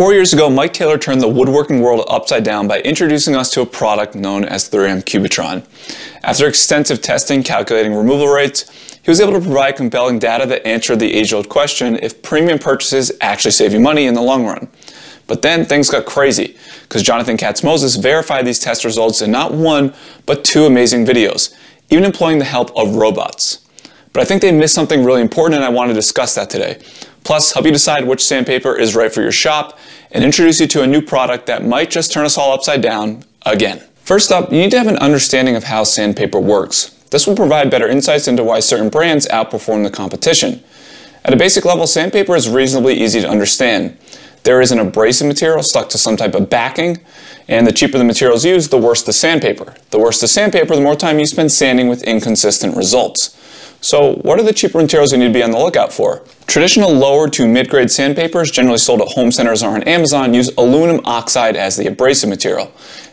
Four years ago, Mike Taylor turned the woodworking world upside down by introducing us to a product known as 3M Cubitron. After extensive testing calculating removal rates, he was able to provide compelling data that answered the age-old question if premium purchases actually save you money in the long run. But then things got crazy, because Jonathan Katz-Moses verified these test results in not one, but two amazing videos, even employing the help of robots. But I think they missed something really important and I want to discuss that today. Plus, help you decide which sandpaper is right for your shop and introduce you to a new product that might just turn us all upside down again. First up, you need to have an understanding of how sandpaper works. This will provide better insights into why certain brands outperform the competition. At a basic level, sandpaper is reasonably easy to understand. There is an abrasive material stuck to some type of backing, and the cheaper the materials used, the worse the sandpaper. The worse the sandpaper, the more time you spend sanding with inconsistent results. So what are the cheaper materials you need to be on the lookout for? Traditional lower to mid-grade sandpapers, generally sold at home centers or on Amazon, use aluminum oxide as the abrasive material.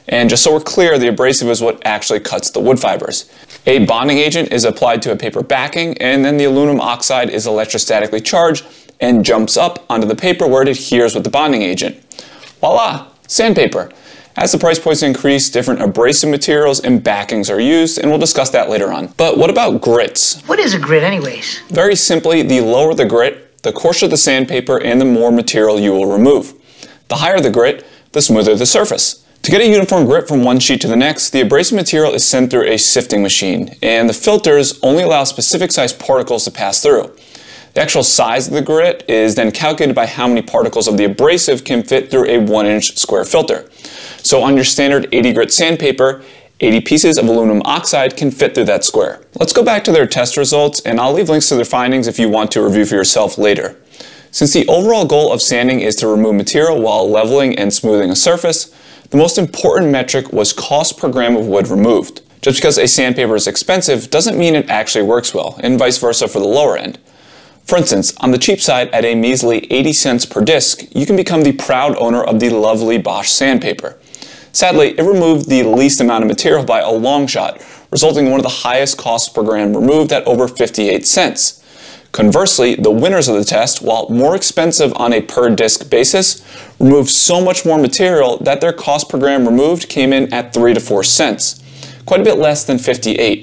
And just so we're clear, the abrasive is what actually cuts the wood fibers. A bonding agent is applied to a paper backing, and then the aluminum oxide is electrostatically charged and jumps up onto the paper where it adheres with the bonding agent. Voila, sandpaper. As the price points increase, different abrasive materials and backings are used, and we'll discuss that later on. But what about grits? What is a grit anyways? Very simply, the lower the grit, the coarser the sandpaper and the more material you will remove. The higher the grit, the smoother the surface. To get a uniform grit from one sheet to the next, the abrasive material is sent through a sifting machine, and the filters only allow specific sized particles to pass through. The actual size of the grit is then calculated by how many particles of the abrasive can fit through a 1 inch square filter. So on your standard 80 grit sandpaper, 80 pieces of aluminum oxide can fit through that square. Let's go back to their test results and I'll leave links to their findings if you want to review for yourself later. Since the overall goal of sanding is to remove material while leveling and smoothing a surface, the most important metric was cost per gram of wood removed. Just because a sandpaper is expensive doesn't mean it actually works well, and vice versa for the lower end. For instance, on the cheap side, at a measly 80 cents per disc, you can become the proud owner of the lovely Bosch sandpaper. Sadly, it removed the least amount of material by a long shot, resulting in one of the highest costs per gram removed at over 58 cents. Conversely, the winners of the test, while more expensive on a per disc basis, removed so much more material that their cost per gram removed came in at 3 to 4 cents, quite a bit less than 58.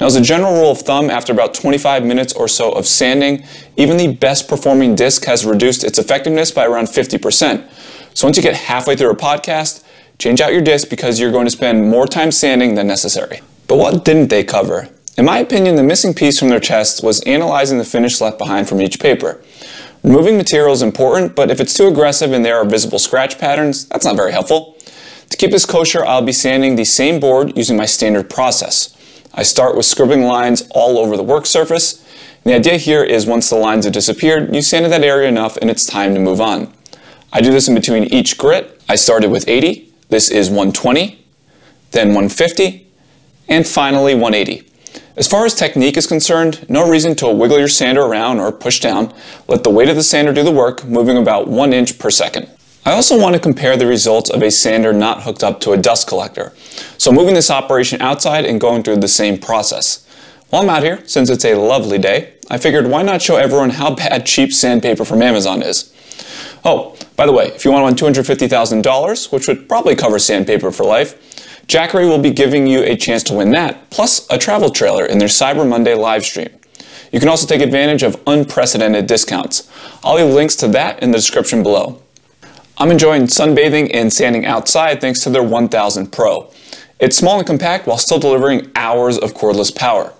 Now, as a general rule of thumb, after about 25 minutes or so of sanding, even the best performing disc has reduced its effectiveness by around 50%. So once you get halfway through a podcast, change out your disc because you're going to spend more time sanding than necessary. But what didn't they cover? In my opinion, the missing piece from their test was analyzing the finish left behind from each paper. Removing material is important, but if it's too aggressive and there are visible scratch patterns, that's not very helpful. To keep this kosher, I'll be sanding the same board using my standard process. I start with scribbling lines all over the work surface. The idea here is once the lines have disappeared, you sanded that area enough and it's time to move on. I do this in between each grit. I started with 80, this is 120, then 150, and finally 180. As far as technique is concerned, no reason to wiggle your sander around or push down. Let the weight of the sander do the work, moving about 1 inch per second. I also want to compare the results of a sander not hooked up to a dust collector. So moving this operation outside and going through the same process. While I'm out here, since it's a lovely day, I figured why not show everyone how bad cheap sandpaper from Amazon is. Oh, by the way, if you want to win $250,000, which would probably cover sandpaper for life, Jackery will be giving you a chance to win that, plus a travel trailer in their Cyber Monday live stream. You can also take advantage of unprecedented discounts. I'll leave links to that in the description below. I'm enjoying sunbathing and sanding outside thanks to their 1000 Pro. It's small and compact while still delivering hours of cordless power.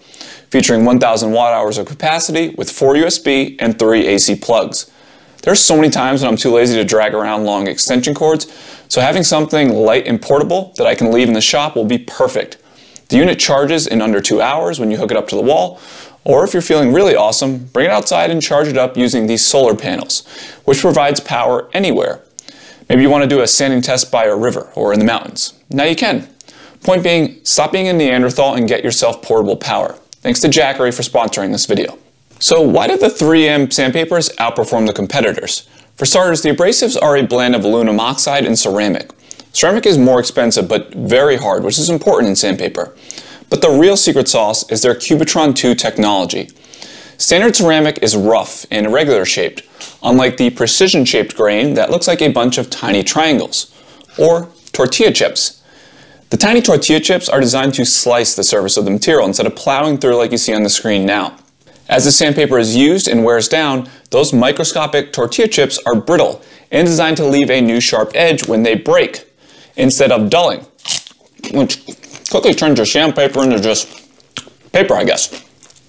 Featuring 1000 watt hours of capacity with 4 USB and 3 AC plugs. There's so many times when I'm too lazy to drag around long extension cords, so having something light and portable that I can leave in the shop will be perfect. The unit charges in under 2 hours when you hook it up to the wall, or if you're feeling really awesome, bring it outside and charge it up using these solar panels, which provides power anywhere. Maybe you want to do a sanding test by a river or in the mountains. Now you can. Point being, stop being a Neanderthal and get yourself portable power. Thanks to Jackery for sponsoring this video. So why did the 3M sandpapers outperform the competitors? For starters, the abrasives are a blend of aluminum oxide and ceramic. Ceramic is more expensive but very hard, which is important in sandpaper. But the real secret sauce is their Cubitron 2 technology. Standard ceramic is rough and irregular shaped, unlike the precision shaped grain that looks like a bunch of tiny triangles, or tortilla chips. The tiny tortilla chips are designed to slice the surface of the material instead of plowing through like you see on the screen now. As the sandpaper is used and wears down, those microscopic tortilla chips are brittle and designed to leave a new sharp edge when they break, instead of dulling, which quickly turns your sandpaper into just paper, I guess.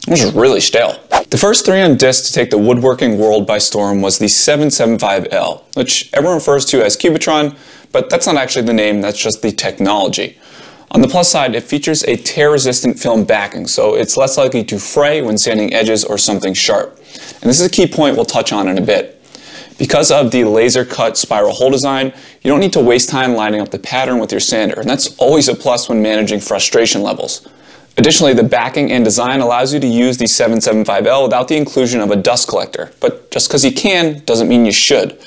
This is really stale. The first 3M disc to take the woodworking world by storm was the 775L, which everyone refers to as Cubitron, but that's not actually the name, that's just the technology. On the plus side, it features a tear-resistant film backing, so it's less likely to fray when sanding edges or something sharp. And this is a key point we'll touch on in a bit. Because of the laser cut spiral hole design, you don't need to waste time lining up the pattern with your sander, and that's always a plus when managing frustration levels. Additionally, the backing and design allows you to use the 775L without the inclusion of a dust collector, but just because you can doesn't mean you should.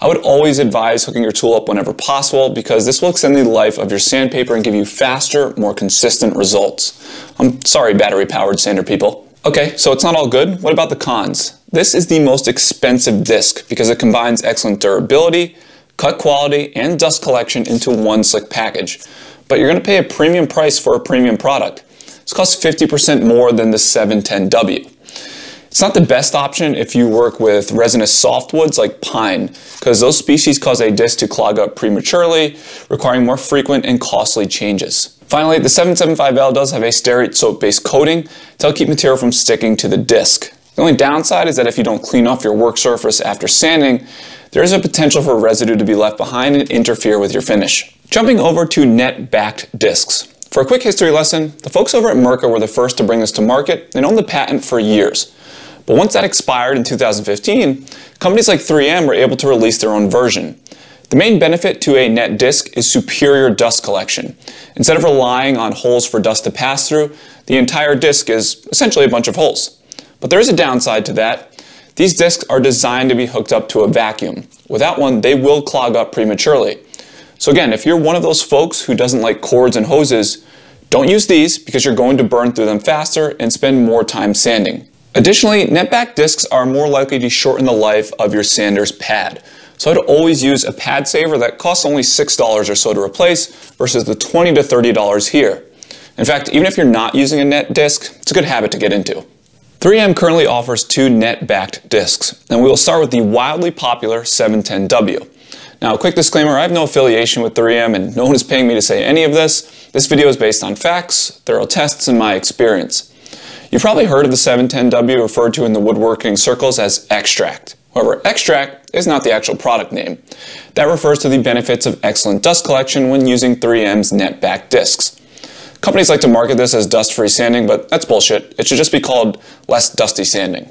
I would always advise hooking your tool up whenever possible because this will extend the life of your sandpaper and give you faster, more consistent results. I'm sorry, battery powered sander people. Okay, so it's not all good. What about the cons? This is the most expensive disc because it combines excellent durability, cut quality, and dust collection into one slick package. But you're going to pay a premium price for a premium product. This costs 50% more than the 710W. It's not the best option if you work with resinous softwoods like pine, because those species cause a disc to clog up prematurely, requiring more frequent and costly changes. Finally, the 775L does have a stearate soap-based coating to help keep material from sticking to the disc. The only downside is that if you don't clean off your work surface after sanding, there is a potential for residue to be left behind and interfere with your finish. Jumping over to net-backed discs. For a quick history lesson, the folks over at Mirka were the first to bring this to market and owned the patent for years. But once that expired in 2015, companies like 3M were able to release their own version. The main benefit to a net disc is superior dust collection. Instead of relying on holes for dust to pass through, the entire disc is essentially a bunch of holes. But there is a downside to that. These discs are designed to be hooked up to a vacuum. Without one, they will clog up prematurely. So again, if you're one of those folks who doesn't like cords and hoses, don't use these because you're going to burn through them faster and spend more time sanding. Additionally, netback discs are more likely to shorten the life of your sander's pad. So I'd always use a pad saver that costs only $6 or so to replace versus the 20 to $30 here. In fact, even if you're not using a net disc, it's a good habit to get into. 3M currently offers two net-backed discs, and we will start with the wildly popular 710W. Now, a quick disclaimer, I have no affiliation with 3M and no one is paying me to say any of this. This video is based on facts, thorough tests, and my experience. You've probably heard of the 710W referred to in the woodworking circles as Xtract. However, Xtract is not the actual product name. That refers to the benefits of excellent dust collection when using 3M's net back discs. Companies like to market this as dust-free sanding, but that's bullshit. It should just be called less dusty sanding.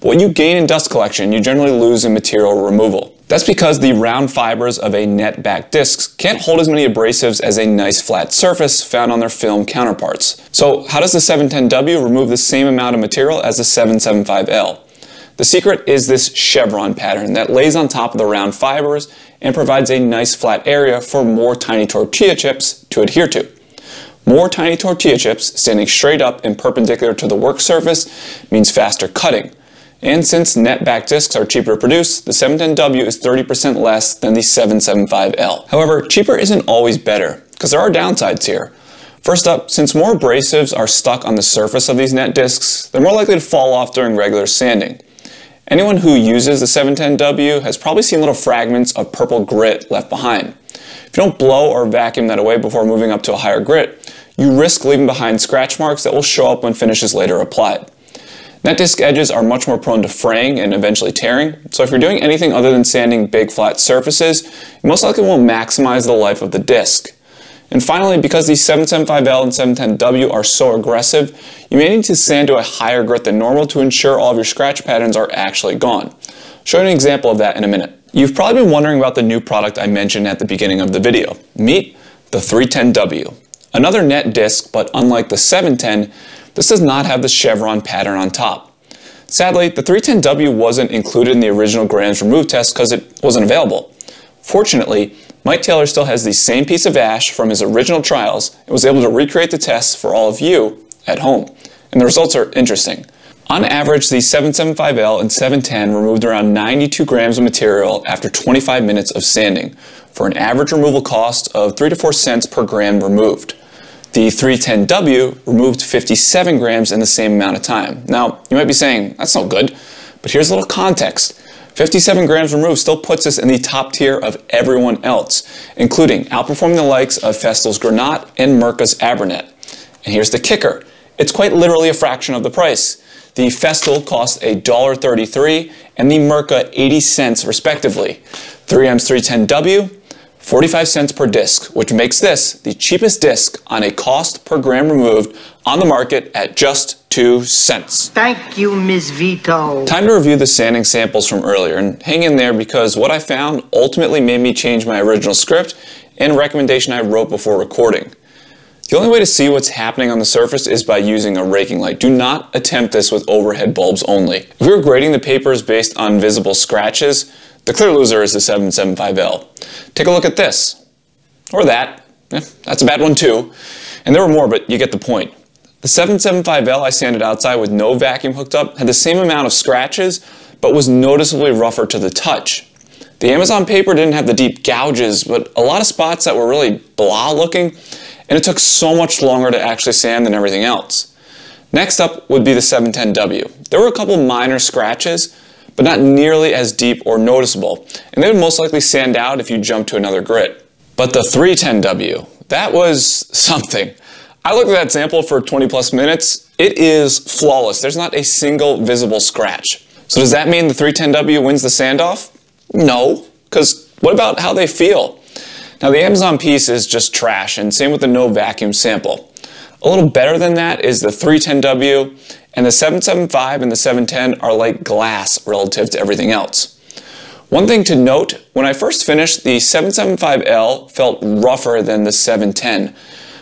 But what you gain in dust collection, you generally lose in material removal. That's because the round fibers of a net back discs can't hold as many abrasives as a nice flat surface found on their film counterparts. So how does the 710W remove the same amount of material as the 775L? The secret is this chevron pattern that lays on top of the round fibers and provides a nice flat area for more tiny tortilla chips to adhere to. More tiny tortilla chips standing straight up and perpendicular to the work surface means faster cutting, and since net back discs are cheaper to produce, the 710W is 30% less than the 775L. However, cheaper isn't always better, because there are downsides here. First up, since more abrasives are stuck on the surface of these net discs, they're more likely to fall off during regular sanding. Anyone who uses the 710W has probably seen little fragments of purple grit left behind. If you don't blow or vacuum that away before moving up to a higher grit, you risk leaving behind scratch marks that will show up when finish is later applied. Net disc edges are much more prone to fraying and eventually tearing, so if you're doing anything other than sanding big flat surfaces, you most likely won't maximize the life of the disc. And finally, because these 775L and 710W are so aggressive, you may need to sand to a higher grit than normal to ensure all of your scratch patterns are actually gone. I'll show you an example of that in a minute. You've probably been wondering about the new product I mentioned at the beginning of the video. Meet the 310W. Another net disc, but unlike the 710, this does not have the chevron pattern on top. Sadly, the 310W wasn't included in the original grams remove test because it wasn't available. Fortunately, Mike Taylor still has the same piece of ash from his original trials and was able to recreate the tests for all of you at home. And the results are interesting. On average, the 775L and 710 removed around 92 grams of material after 25 minutes of sanding, for an average removal cost of 3 to 4 cents per gram removed. The 310W removed 57 grams in the same amount of time. Now, you might be saying, that's not good, but here's a little context. 57 grams removed still puts us in the top tier of everyone else, including outperforming the likes of Festool's Granat and Mirka's Abranet. And here's the kicker. It's quite literally a fraction of the price. The Festool cost $1.33 and the Merca 80 cents respectively. 3M's 310W 45 cents per disc, which makes this the cheapest disc on a cost per gram removed on the market at just 2 cents. Thank you, Ms. Vito. Time to review the sanding samples from earlier and hang in there because what I found ultimately made me change my original script and recommendation I wrote before recording. The only way to see what's happening on the surface is by using a raking light. Do not attempt this with overhead bulbs only. If we were grading the papers based on visible scratches, the clear loser is the 775L. Take a look at this. Or that. That's a bad one too. And there were more, but you get the point. The 775L I sanded outside with no vacuum hooked up had the same amount of scratches, but was noticeably rougher to the touch. The Amazon paper didn't have the deep gouges, but a lot of spots that were really blah looking, and it took so much longer to actually sand than everything else. Next up would be the 710W. There were a couple minor scratches, but not nearly as deep or noticeable, and they would most likely sand out if you jump to another grit. But the 310W, that was something. I looked at that sample for 20 plus minutes. It is flawless. There's not a single visible scratch. So does that mean the 310W wins the sand-off? No, because what about how they feel? Now the Amazon piece is just trash, and same with the no vacuum sample. A little better than that is the 310W, and the 775 and the 710 are like glass relative to everything else. One thing to note, when I first finished, the 775L felt rougher than the 710.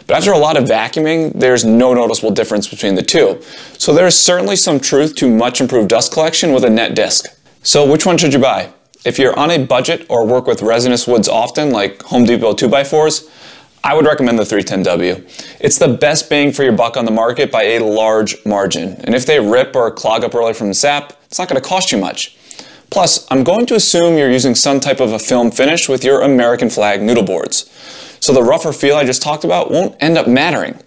But after a lot of vacuuming, there's no noticeable difference between the two. So there is certainly some truth to much improved dust collection with a net disc. So which one should you buy? If you're on a budget or work with resinous woods often, like Home Depot 2x4s, I would recommend the 310W. It's the best bang for your buck on the market by a large margin. And if they rip or clog up early from sap, it's not going to cost you much. Plus, I'm going to assume you're using some type of a film finish with your American flag noodle boards. So the rougher feel I just talked about won't end up mattering.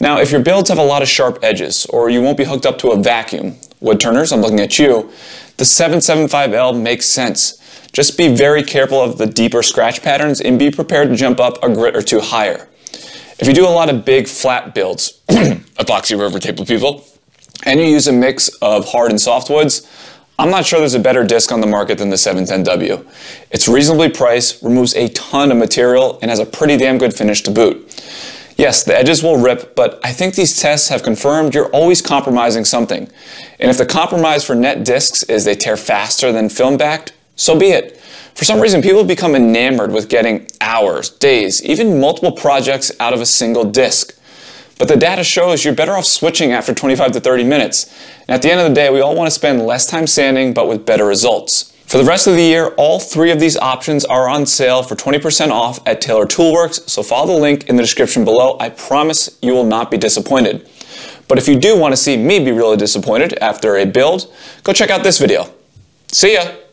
Now, if your builds have a lot of sharp edges, or you won't be hooked up to a vacuum, wood turners, I'm looking at you, the 775L makes sense. Just be very careful of the deeper scratch patterns and be prepared to jump up a grit or two higher. If you do a lot of big flat builds, epoxy river table people, and you use a mix of hard and soft woods, I'm not sure there's a better disc on the market than the 710W. It's reasonably priced, removes a ton of material, and has a pretty damn good finish to boot. Yes, the edges will rip, but I think these tests have confirmed you're always compromising something. And if the compromise for net discs is they tear faster than film backed, so be it. For some reason, people become enamored with getting hours, days, even multiple projects out of a single disk. But the data shows you're better off switching after 25 to 30 minutes. And at the end of the day, we all want to spend less time sanding, but with better results. For the rest of the year, all three of these options are on sale for 20% off at Taylor Toolworks, so follow the link in the description below. I promise you will not be disappointed. But if you do want to see me be really disappointed after a build, go check out this video. See ya!